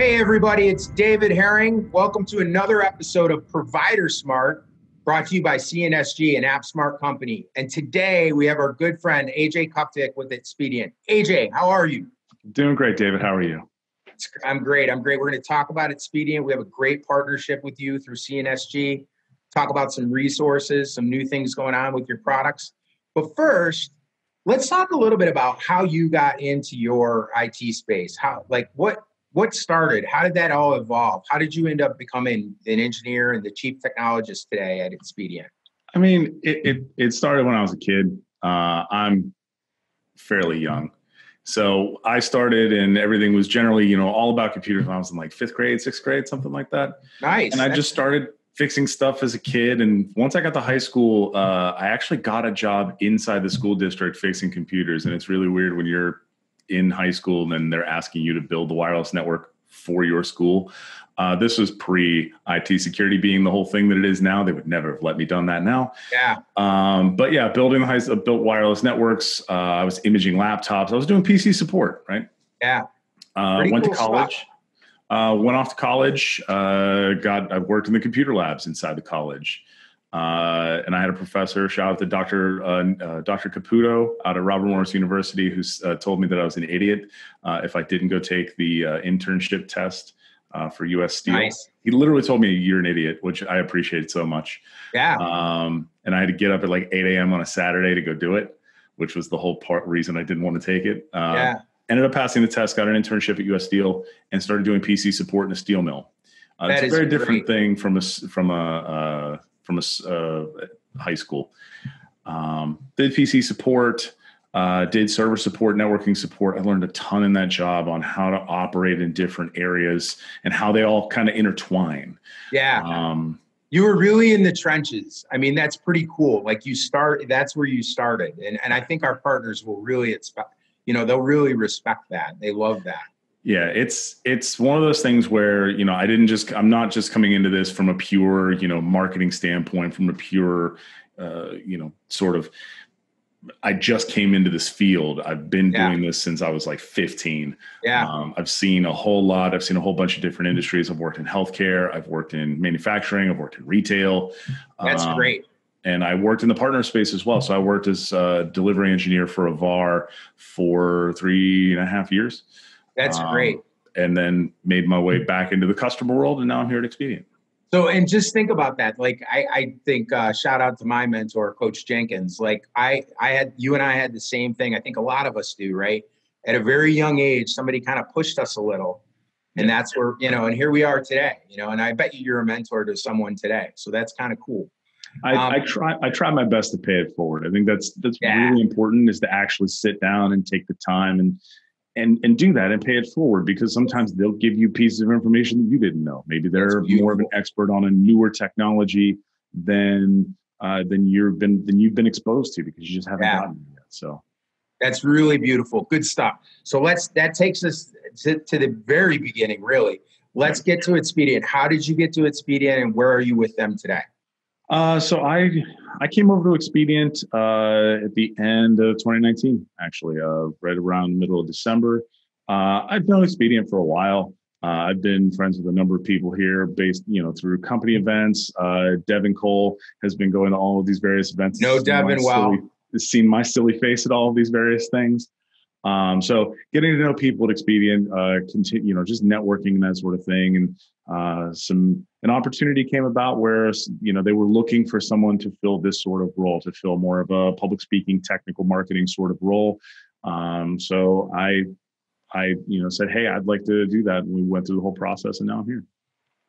Hey, everybody, it's David Herring. Welcome to another episode of Provider Smart, brought to you by CNSG, an App Smart company. And today we have our good friend AJ Kuftic with Expedient. AJ, how are you? Doing great, David. How are you? I'm great. I'm great. We're going to talk about Expedient. We have a great partnership with you through CNSG. Talk about some resources, some new things going on with your products. But first, let's talk a little bit about how you got into your IT space. How, like, what what started? How did that all evolve? How did you end up becoming an engineer and the chief technologist today at Expedient? I mean, it it, it started when I was a kid. Uh, I'm fairly young. So I started, and everything was generally, you know, all about computers when I was in like fifth grade, sixth grade, something like that. Nice. And I just started fixing stuff as a kid. And once I got to high school, uh, I actually got a job inside the school district fixing computers. And it's really weird when you're in high school and then they're asking you to build the wireless network for your school. Uh, this was pre IT security being the whole thing that it is now. They would never have let me done that now. Yeah. Um, but yeah, building the high, uh, built wireless networks. Uh, I was imaging laptops. I was doing PC support. Right. Yeah. Uh, went cool to college. Uh, went off to college. Uh, got I worked in the computer labs inside the college. Uh, and I had a professor, shout out to Dr. Uh, uh, Dr. Caputo out of Robert Morris University, who uh, told me that I was an idiot uh, if I didn't go take the uh, internship test for U.S. Steel. Nice. He literally told me you're an idiot, which I appreciated so much. Yeah. Um, and I had to get up at like 8 a.m. on a Saturday to go do it, which was the whole part reason I didn't want to take it. yeah. Ended up passing the test, got an internship at U.S. Steel, and started doing PC support in a steel mill. it's a very great. different thing from a from a from a uh, high school. Um, did PC support, uh, did server support, networking support. I learned a ton in that job on how to operate in different areas and how they all kind of intertwine. Yeah. Um, you were really in the trenches. I mean, that's pretty cool. Like you start, that's where you started. And, and I think our partners will really expect, you know, they'll really respect that. They love that. Yeah, it's it's one of those things where you know I didn't just I'm not just coming into this from a pure you know marketing standpoint, from a pure uh, you know sort of. I just came into this field. I've been Yeah. doing this since I was like 15. Yeah. Um, I've seen a whole lot. I've seen a whole bunch of different industries. I've worked in healthcare. I've worked in manufacturing. I've worked in retail. That's Um, great. and I worked in the partner space as well. So I worked as a delivery engineer for Avar for three and a half years That's um, great. and then made my way back into the customer world and now i'm here at expedient So, and just think about that. Like, I, I think uh, shout out to my mentor, Coach Jenkins. Like, I, I had you and I had the same thing. I think a lot of us do, right? At a very young age, somebody kind of pushed us a little, and that's where you know. And here we are today, you know. And I bet you you're a mentor to someone today, so that's kind of cool. I, Um, I try i try my best to pay it forward i think that's that's Yeah. really important is to actually sit down and take the time and and and do that and pay it forward because sometimes they'll give you pieces of information that you didn't know maybe they're more of an expert on a newer technology than uh, than you've been than you've been exposed to because you just haven't Yeah. gotten it yet so That's really beautiful. Good stuff. So let's that takes us to, to the very beginning, really. Let's get to Expedient. How did you get to Expedient and where are you with them today? Uh, so I I came over to Expedient uh, at the end of 2019, actually, uh, right around the middle of December. Uh, I've known Expedient for a while. Uh, I've been friends with a number of people here, based you know through company events. Uh, Devin Cole has been going to all of these various events. No, Devin well. silly- Seen my silly face at all of these various things. Um, so getting to know people at Expedient, uh, continue, you know, just networking and that sort of thing, and uh, some an opportunity came about where you know they were looking for someone to fill this sort of role, to fill more of a public speaking, technical marketing sort of role. Um, so I, I you know said, hey, I'd like to do that, and we went through the whole process, and now I'm here.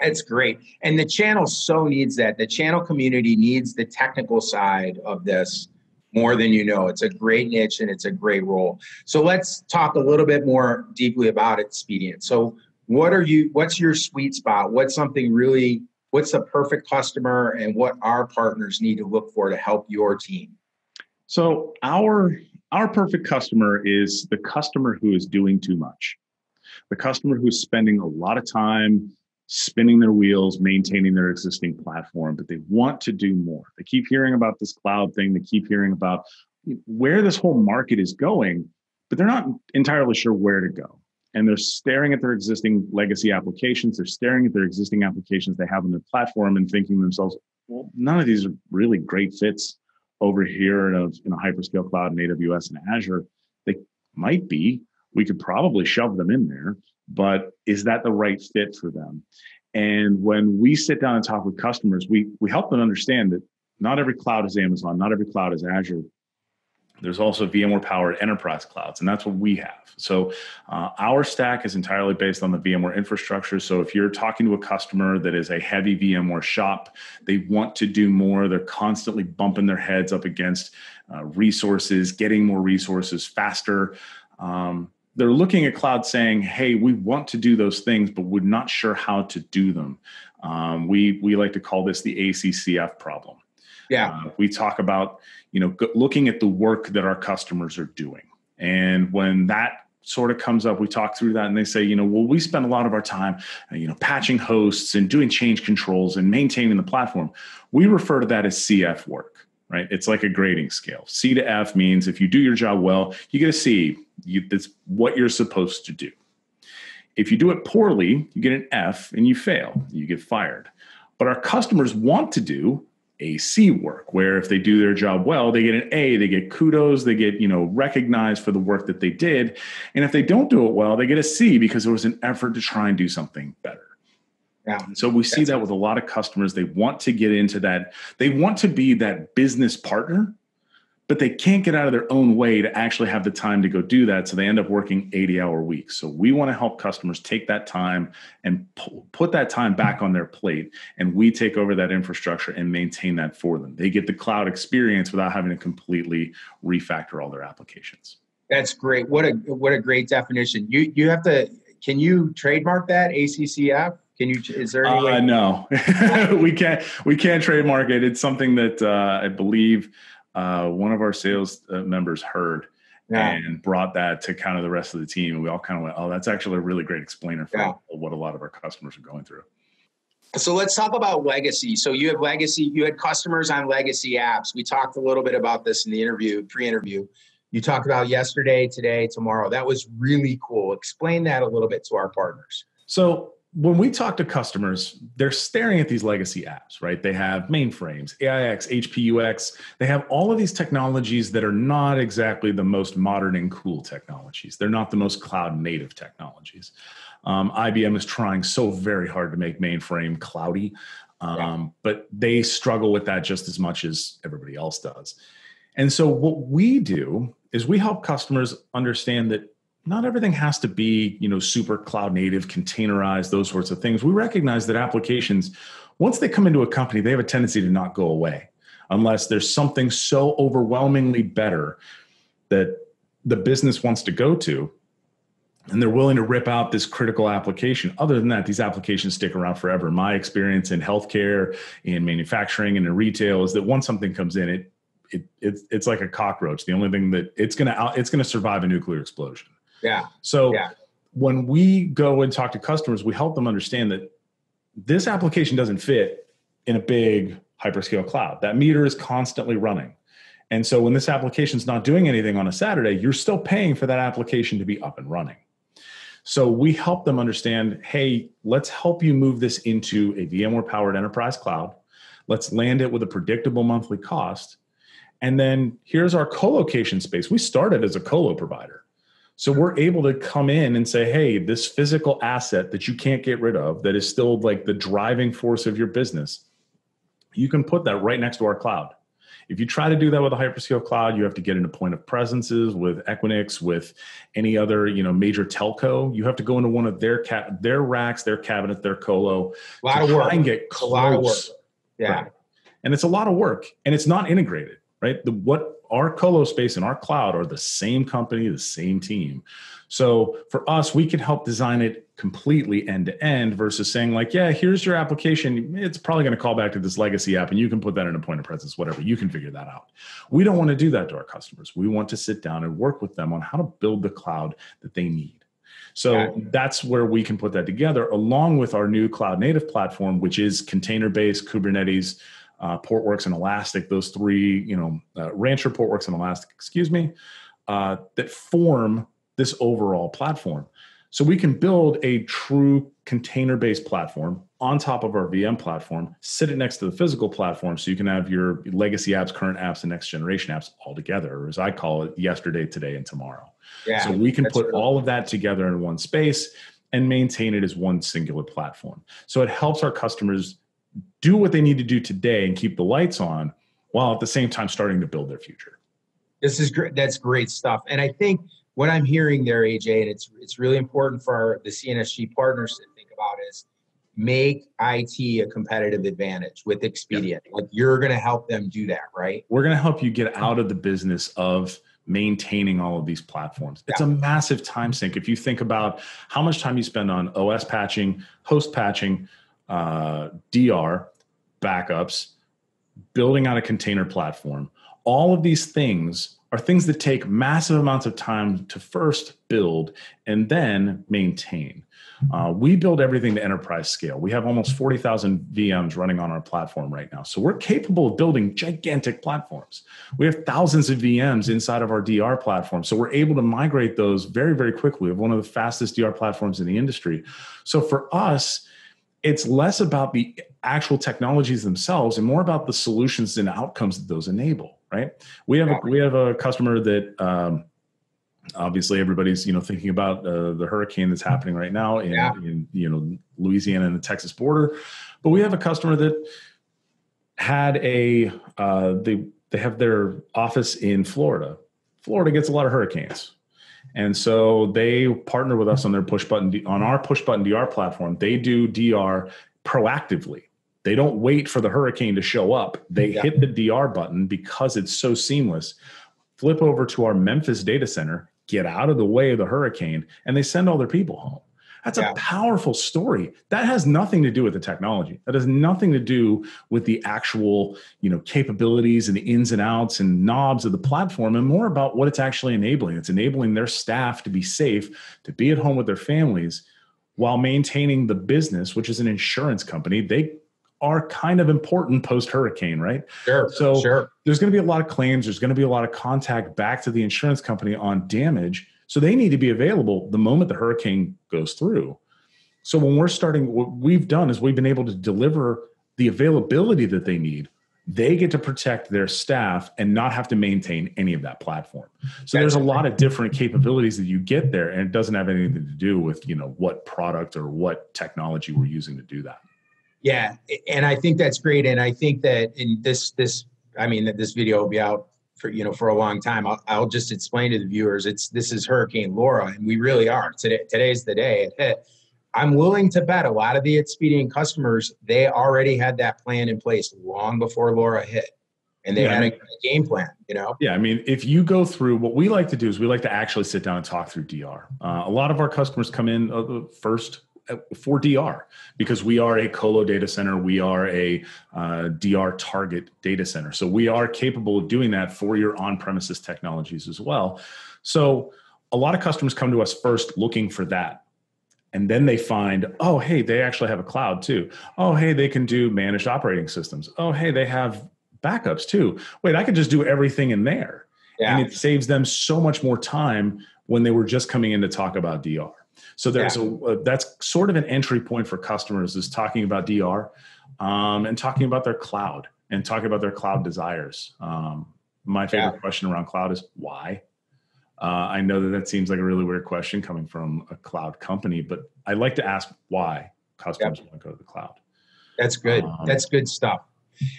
That's great. And the channel so needs that. The channel community needs the technical side of this more than you know. It's a great niche and it's a great role. So let's talk a little bit more deeply about Expedient. So what are you what's your sweet spot? What's something really what's the perfect customer and what our partners need to look for to help your team? So our our perfect customer is the customer who is doing too much. The customer who's spending a lot of time spinning their wheels, maintaining their existing platform, but they want to do more. They keep hearing about this cloud thing, they keep hearing about where this whole market is going, but they're not entirely sure where to go. And they're staring at their existing legacy applications. They're staring at their existing applications they have on their platform and thinking to themselves, well, none of these are really great fits over here in a, in a hyperscale cloud in AWS and Azure. They might be. We could probably shove them in there, but is that the right fit for them? And when we sit down and talk with customers, we we help them understand that not every cloud is Amazon, not every cloud is Azure. There's also VMware powered enterprise clouds, and that's what we have. So, uh, our stack is entirely based on the VMware infrastructure. So, if you're talking to a customer that is a heavy VMware shop, they want to do more, they're constantly bumping their heads up against uh, resources, getting more resources faster. Um, they're looking at cloud saying, "Hey, we want to do those things, but we're not sure how to do them." Um, we we like to call this the ACCF problem. Yeah, uh, we talk about you know looking at the work that our customers are doing, and when that sort of comes up we talk through that and they say you know well we spend a lot of our time uh, you know patching hosts and doing change controls and maintaining the platform. We refer to that as cf work right? It's like a grading scale. C to f means if you do your job well you get a c. You, that's what you're supposed to do. If you do it poorly you get an f and you fail. You get fired. But our customers want to do AC work, where if they do their job well, they get an A, they get kudos, they get, you know, recognized for the work that they did. And if they don't do it well, they get a C because there was an effort to try and do something better. Yeah. So we see that with a lot of customers. They want to get into that, they want to be that business partner but they can't get out of their own way to actually have the time to go do that. So they end up working 80 hour weeks. So we want to help customers take that time and put that time back on their plate. And we take over that infrastructure and maintain that for them. They get the cloud experience without having to completely refactor all their applications. That's great. What a what a great definition. You you have to can you trademark that ACCF? Can you? Is there any uh, No, we can't. We can't trademark it. It's something that uh, I believe uh, one of our sales uh, members heard yeah. and brought that to kind of the rest of the team. And we all kind of went, oh, that's actually a really great explainer for yeah. what a lot of our customers are going through. So let's talk about legacy. So you have legacy, you had customers on legacy apps. We talked a little bit about this in the interview, pre-interview. You talked about yesterday, today, tomorrow. That was really cool. Explain that a little bit to our partners. So when we talk to customers, they're staring at these legacy apps, right? They have mainframes, AIX, HPUX. They have all of these technologies that are not exactly the most modern and cool technologies. They're not the most cloud native technologies. Um, IBM is trying so very hard to make mainframe cloudy, um, yeah. but they struggle with that just as much as everybody else does. And so, what we do is we help customers understand that not everything has to be you know super cloud native containerized those sorts of things we recognize that applications once they come into a company they have a tendency to not go away unless there's something so overwhelmingly better that the business wants to go to and they're willing to rip out this critical application. Other than that, these applications stick around forever. My experience in healthcare, in manufacturing, and in retail is that once something comes in, it, it it's it's like a cockroach. The only thing that it's gonna it's gonna survive a nuclear explosion. Yeah. So yeah. when we go and talk to customers, we help them understand that this application doesn't fit in a big hyperscale cloud. That meter is constantly running. And so when this application is not doing anything on a Saturday, you're still paying for that application to be up and running. So we help them understand hey, let's help you move this into a VMware powered enterprise cloud. Let's land it with a predictable monthly cost. And then here's our co location space. We started as a colo provider. So we're able to come in and say, hey, this physical asset that you can't get rid of, that is still like the driving force of your business, you can put that right next to our cloud. If you try to do that with a hyperscale cloud, you have to get into point of presences with Equinix, with any other you know major telco. You have to go into one of their ca- their racks, their cabinets, their colo. A lot of work. And get close. A lot of work. Yeah, right. and it's a lot of work, and it's not integrated. Right. The what our colo space and our cloud are the same company, the same team. So for us, we can help design it completely end to end versus saying, like, yeah, here's your application. It's probably going to call back to this legacy app and you can put that in a point of presence, whatever. You can figure that out. We don't want to do that to our customers. We want to sit down and work with them on how to build the cloud that they need. So that's where we can put that together along with our new cloud native platform, which is container based Kubernetes uh, Portworx and Elastic, those three, you know, uh, Rancher, Portworx, and Elastic, excuse me, uh, that form this overall platform. So we can build a true container based platform on top of our VM platform, sit it next to the physical platform so you can have your legacy apps, current apps, and next generation apps all together, or as I call it, yesterday, today, and tomorrow. Yeah, so we can put really all of that together in one space and maintain it as one singular platform. So it helps our customers do what they need to do today and keep the lights on while at the same time starting to build their future. This is great. That's great stuff. And I think what I'm hearing there, AJ, and it's it's really important for our, the CNSG partners to think about is make IT a competitive advantage with Expedient. Yep. Like you're going to help them do that, right? We're going to help you get out of the business of maintaining all of these platforms. It's yeah. a massive time sink. If you think about how much time you spend on OS patching, host patching, uh, DR, backups, building out a container platform, all of these things are things that take massive amounts of time to first build and then maintain. Uh, we build everything to enterprise scale. We have almost 40,000 VMs running on our platform right now. So we're capable of building gigantic platforms. We have thousands of VMs inside of our DR platform. So we're able to migrate those very, very quickly. We have one of the fastest DR platforms in the industry. So for us, it's less about the actual technologies themselves and more about the solutions and outcomes that those enable right? We have a we have a customer that um, obviously everybody's you know thinking about uh, the hurricane that's happening right now in, yeah. in you know louisiana and the texas border. But we have a customer that had a uh, they they have their office in florida. Florida gets a lot of hurricanes and so they partner with us on their push button on our push button dr platform they do dr proactively they don't wait for the hurricane to show up. They yeah. hit the DR button because it's so seamless. Flip over to our Memphis data center, get out of the way of the hurricane, and they send all their people home. That's yeah. a powerful story. That has nothing to do with the technology. That has nothing to do with the actual, you know, capabilities and the ins and outs and knobs of the platform and more about what it's actually enabling. It's enabling their staff to be safe, to be at home with their families while maintaining the business, which is an insurance company. They are kind of important post hurricane, right? Sure. So sure. there's going to be a lot of claims. There's going to be a lot of contact back to the insurance company on damage. So they need to be available the moment the hurricane goes through. So when we're starting, what we've done is we've been able to deliver the availability that they need. They get to protect their staff and not have to maintain any of that platform. So there's a lot of different capabilities that you get there, and it doesn't have anything to do with you know what product or what technology we're using to do that. Yeah, and I think that's great. And I think that in this this I mean that this video will be out for you know for a long time. I'll, I'll just explain to the viewers. It's this is Hurricane Laura, and we really are today. Today's the day it hit. I'm willing to bet a lot of the Expedient customers they already had that plan in place long before Laura hit and they yeah, had I mean, a game plan, you know? Yeah. I mean, if you go through what we like to do is we like to actually sit down and talk through DR. Uh, a lot of our customers come in uh, first for DR because we are a colo data center. We are a uh, DR target data center. So we are capable of doing that for your on premises technologies as well. So a lot of customers come to us first looking for that. And then they find, oh, hey, they actually have a cloud too. Oh, hey, they can do managed operating systems. Oh, hey, they have backups too. Wait, I could just do everything in there. Yeah. And it saves them so much more time when they were just coming in to talk about DR. So there's yeah. a, that's sort of an entry point for customers is talking about DR um, and talking about their cloud and talking about their cloud desires. Um, my favorite yeah. question around cloud is why. Uh, I know that that seems like a really weird question coming from a cloud company, but I like to ask why customers yep. want to go to the cloud. That's good. Um, that's good stuff.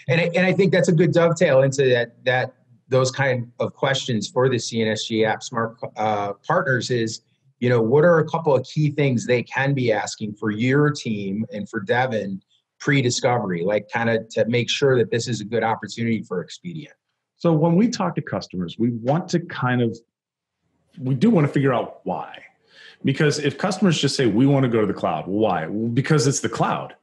And I, and I think that's a good dovetail into that that those kind of questions for the CNSG App Smart uh, partners is you know, what are a couple of key things they can be asking for your team and for Devin pre-discovery, like kind of to make sure that this is a good opportunity for Expedient? So when we talk to customers, we want to kind of we do want to figure out why. Because if customers just say we want to go to the cloud, why? Well, because it's the cloud.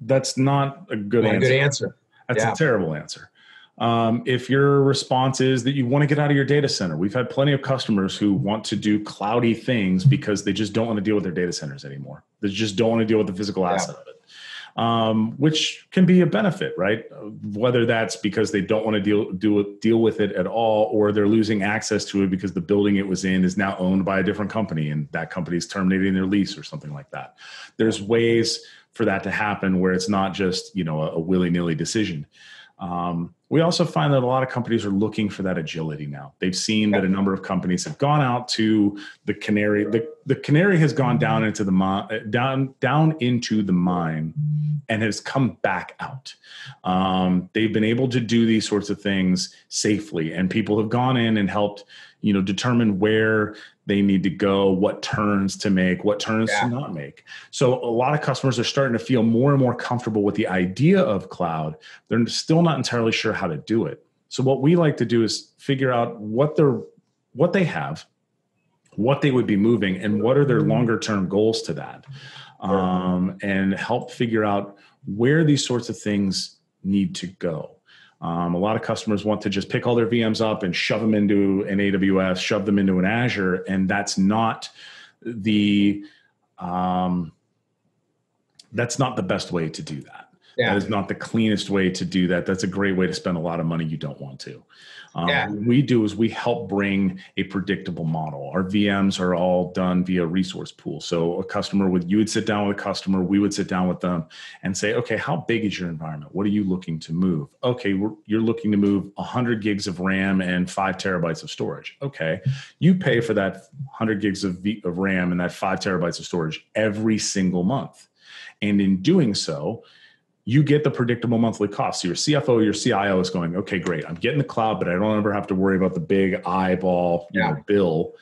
That's not a good answer. A good answer. That's yeah. a terrible answer. Um, if your response is that you want to get out of your data center, we've had plenty of customers who want to do cloudy things because they just don't want to deal with their data centers anymore. They just don't want to deal with the physical asset yeah. of it. um, which can be a benefit, right? Whether that's because they don't want to deal do deal with it at all, or they're losing access to it because the building it was in is now owned by a different company, and that company is terminating their lease or something like that. There's ways for that to happen where it's not just you know a, a willy nilly decision. Um, we also find that a lot of companies are looking for that agility now. They've seen that a number of companies have gone out to the canary. The, the canary has gone down into the mine, down down into the mine, and has come back out. Um, they've been able to do these sorts of things safely, and people have gone in and helped, you know, determine where they need to go, what turns to make, what turns yeah. to not make. So a lot of customers are starting to feel more and more comfortable with the idea of cloud. They're still not entirely sure how to do it. So what we like to do is figure out what they're what they have, what they would be moving, and what are their longer term goals to that, um, and help figure out where these sorts of things need to go. Um, a lot of customers want to just pick all their VMs up and shove them into an AWS, shove them into an Azure, and that's not the um, that's not the best way to do that. Yeah. That is not the cleanest way to do that. That's a great way to spend a lot of money you don't want to. Um, yeah. What we do is we help bring a predictable model. Our VMs are all done via resource pool. So a customer would you would sit down with a customer, we would sit down with them and say, okay, how big is your environment? What are you looking to move? Okay, you're looking to move 100 gigs of RAM and five terabytes of storage. Okay, you pay for that 100 gigs of, v- of RAM and that five terabytes of storage every single month. And in doing so, you get the predictable monthly cost. So your CFO, your CIO is going, okay, great. I'm getting the cloud, but I don't ever have to worry about the big eyeball you yeah. know, bill.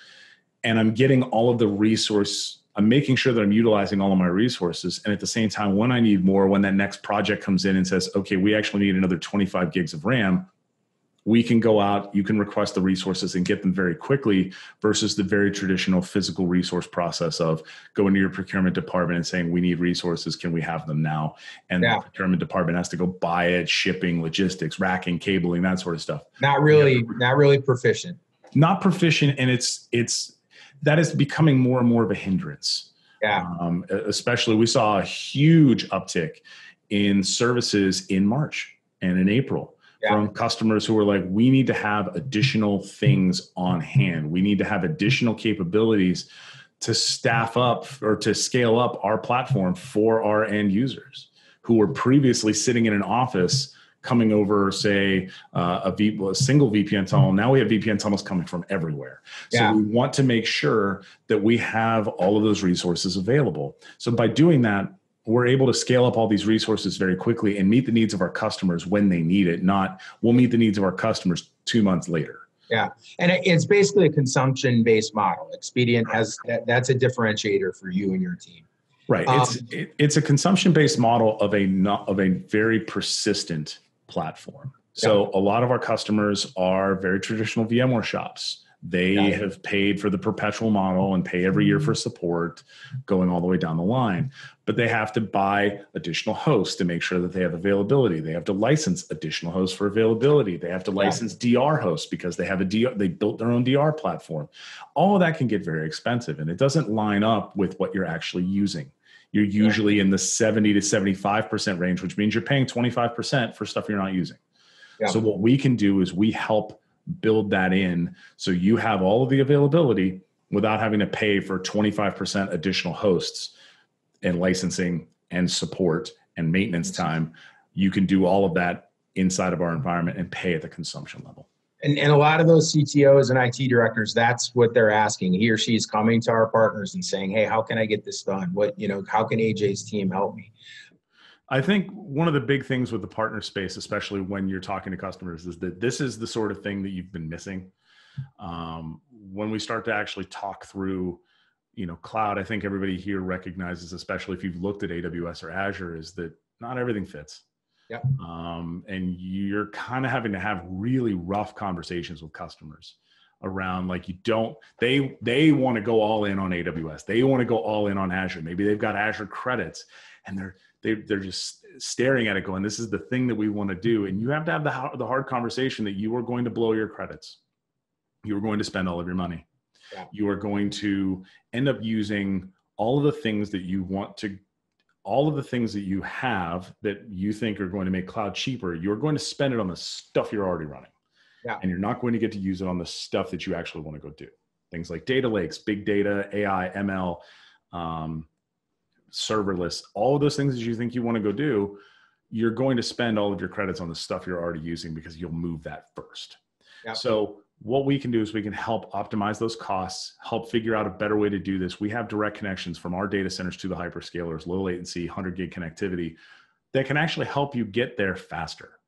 And I'm getting all of the resource. I'm making sure that I'm utilizing all of my resources. And at the same time, when I need more, when that next project comes in and says, okay, we actually need another 25 gigs of RAM, we can go out you can request the resources and get them very quickly versus the very traditional physical resource process of going to your procurement department and saying we need resources. Can we have them now? And yeah. the procurement department has to go buy it shipping logistics racking cabling that sort of stuff. Not really yeah. not really proficient. Not proficient and it's it's that is becoming more and more of a hindrance. Yeah. Um, especially we saw a huge uptick in services in march and in april yeah. from customers who are like, we need to have additional things on hand. We need to have additional capabilities to staff up or to scale up our platform for our end users who were previously sitting in an office coming over, say, uh, a, v- a single VPN tunnel. Now we have VPN tunnels coming from everywhere. So yeah. we want to make sure that we have all of those resources available. So by doing that, we're able to scale up all these resources very quickly and meet the needs of our customers when they need it not we'll meet the needs of our customers two months later. Yeah and it's basically a consumption based model. Expedient has that, that's a differentiator for you and your team. Right um, it's it, it's a consumption based model of a not of a very persistent platform. So yeah. a lot of our customers are very traditional vmware shops they yeah. have paid for the perpetual model and pay every year for mm-hmm. support going all the way down the line. But they have to buy additional hosts to make sure that they have availability. They have to license additional hosts for availability. They have to license yeah. DR hosts because they have a DR, they built their own DR platform. All of that can get very expensive and it doesn't line up with what you're actually using. You're usually yeah. in the 70 to 75% range, which means you're paying 25% for stuff you're not using. So what we can do is we help build that in so you have all of the availability without having to pay for 25% additional hosts and licensing and support and maintenance time. You can do all of that inside of our environment and pay at the consumption level. And, and a lot of those CTOs and IT directors, that's what they're asking. He or she is coming to our partners and saying, "Hey, how can I get this done? What you know? How can AJ's team help me?" I think one of the big things with the partner space, especially when you're talking to customers, is that this is the sort of thing that you've been missing. Um, when we start to actually talk through, you know, cloud, I think everybody here recognizes, especially if you've looked at AWS or Azure, is that not everything fits. Yeah. Um, and you're kind of having to have really rough conversations with customers around like you don't they they want to go all in on AWS. They want to go all in on Azure. Maybe they've got Azure credits and they're they, they're just staring at it going this is the thing that we want to do and you have to have the, the hard conversation that you are going to blow your credits you are going to spend all of your money yeah. you are going to end up using all of the things that you want to all of the things that you have that you think are going to make cloud cheaper, you're going to spend it on the stuff you're already running. Yeah. And you're not going to get to use it on the stuff that you actually want to go do. Things like data lakes, big data, AI, ML, um, serverless, all of those things that you think you want to go do, you're going to spend all of your credits on the stuff you're already using because you'll move that first. Yep. So what we can do is we can help optimize those costs, help figure out a better way to do this. We have direct connections from our data centers to the hyperscalers, low latency, 100 gig connectivity that can actually help you get there faster.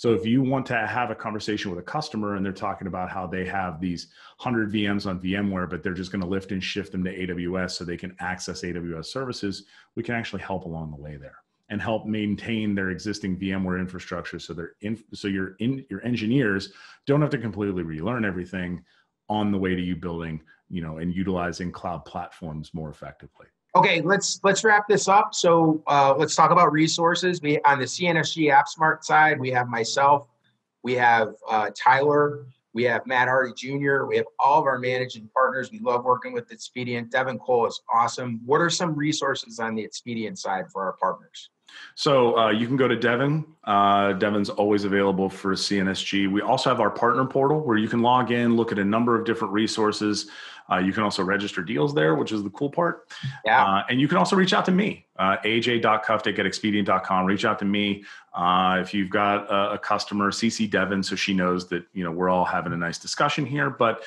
So if you want to have a conversation with a customer and they're talking about how they have these 100 VMs on VMware, but they're just going to lift and shift them to AWS so they can access AWS services, we can actually help along the way there and help maintain their existing VMware infrastructure so they're in, so your in your engineers don't have to completely relearn everything on the way to you building, you know, and utilizing cloud platforms more effectively. Okay, let's let's wrap this up. So uh, let's talk about resources. We on the CNSG AppSmart side, we have myself, we have uh, Tyler, we have Matt Hardy Jr., we have all of our managing partners. We love working with Expedient. Devin Cole is awesome. What are some resources on the Expedient side for our partners? So uh, you can go to Devin. Uh, Devin's always available for CNSG. We also have our partner portal where you can log in, look at a number of different resources. Uh, you can also register deals there, which is the cool part. Yeah. Uh, and you can also reach out to me, uh, at expedient.com. Reach out to me uh, if you've got a, a customer, CC Devin, so she knows that you know we're all having a nice discussion here. But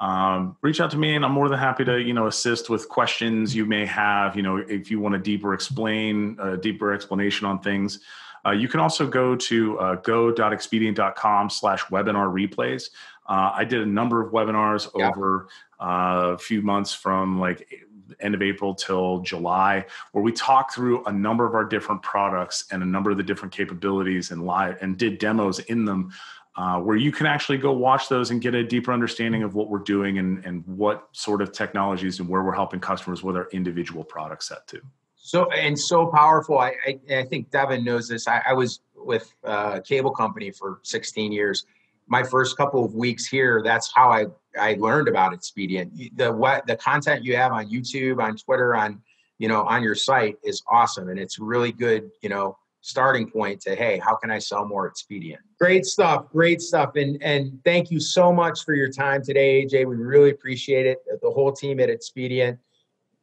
um, reach out to me and i'm more than happy to you know assist with questions you may have you know if you want a deeper explain a deeper explanation on things uh, you can also go to uh, go.expedient.com slash webinar replays uh, i did a number of webinars yeah. over uh, a few months from like end of april till july where we talked through a number of our different products and a number of the different capabilities and live and did demos in them uh, where you can actually go watch those and get a deeper understanding of what we're doing and, and what sort of technologies and where we're helping customers with our individual product set too. So and so powerful. I I, I think Devin knows this. I, I was with a cable company for 16 years. My first couple of weeks here, that's how I I learned about Expedient. The what the content you have on YouTube, on Twitter, on you know on your site is awesome, and it's a really good. You know starting point to hey how can i sell more expedient great stuff great stuff and and thank you so much for your time today aj we really appreciate it uh, the whole team at expedient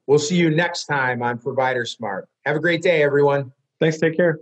we'll see you next time on provider smart. Have a great day everyone. Thanks take care